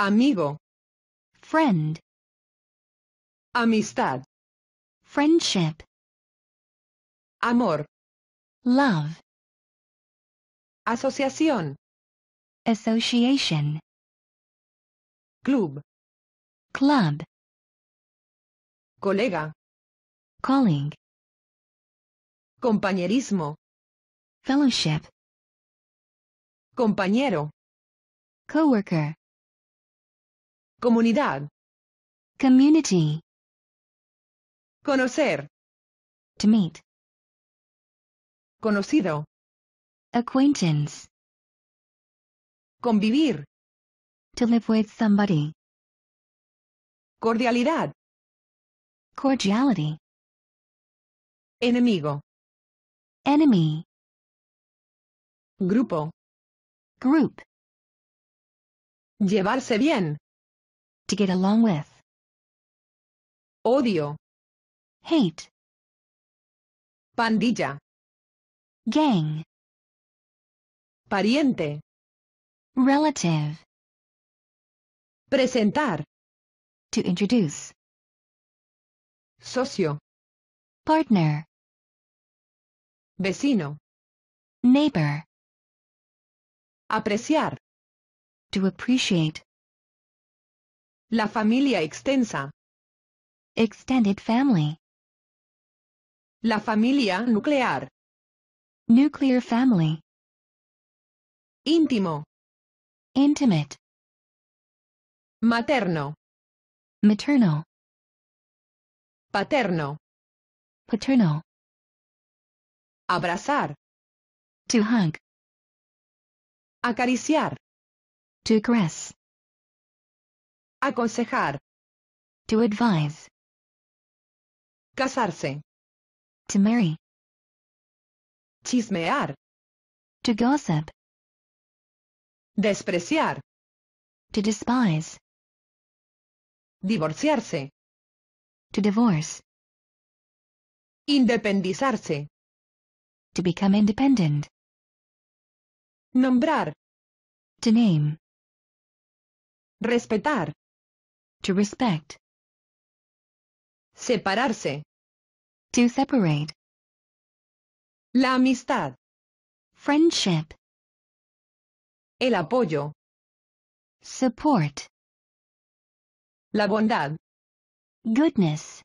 amigo, friend, amistad, friendship, amor, love, asociación, association, club, club, colega, colleague, compañerismo, fellowship, compañero, coworker, comunidad, community, conocer, to meet, conocido, acquaintance, convivir, to live with somebody, cordialidad, cordiality, enemigo, enemy, grupo, group, llevarse bien, to get along with, odio, hate, pandilla, gang, pariente, relative, presentar, to introduce, socio, partner, vecino, neighbor, apreciar, to appreciate, la familia extensa, extended family, la familia nuclear, nuclear family, íntimo, intimate, materno, maternal, paterno, paternal, abrazar, to hug, acariciar, to caress, aconsejar, to advise, casarse, to marry, chismear, to gossip, despreciar, to despise, divorciarse, to divorce, independizarse, to become independent, nombrar, to name, respetar, to respect, separarse, to separate, la amistad, friendship, el apoyo, support, la bondad, goodness,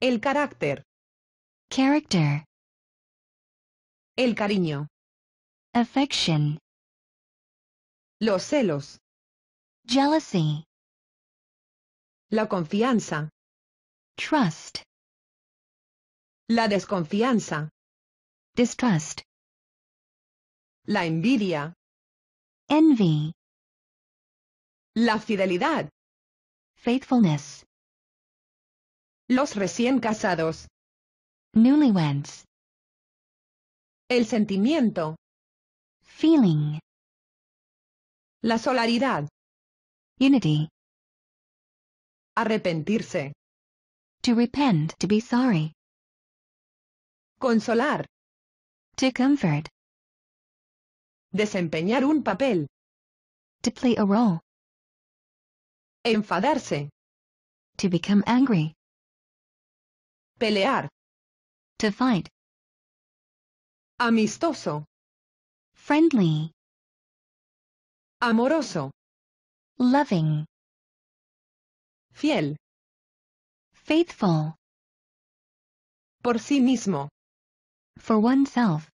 el carácter, character, el cariño, affection, los celos, jealousy, la confianza, trust, la desconfianza, distrust, la envidia, envy, la fidelidad, faithfulness, los recién casados, newlyweds, el sentimiento, feeling, la solaridad, unity, arrepentirse, to repent, to be sorry, consolar, to comfort, desempeñar un papel, to play a role, enfadarse, to become angry, pelear, to fight, amistoso, friendly, amoroso, loving, fiel, faithful, por sí mismo, for oneself,